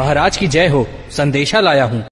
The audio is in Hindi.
महाराज की जय हो संदेशा लाया हूँ।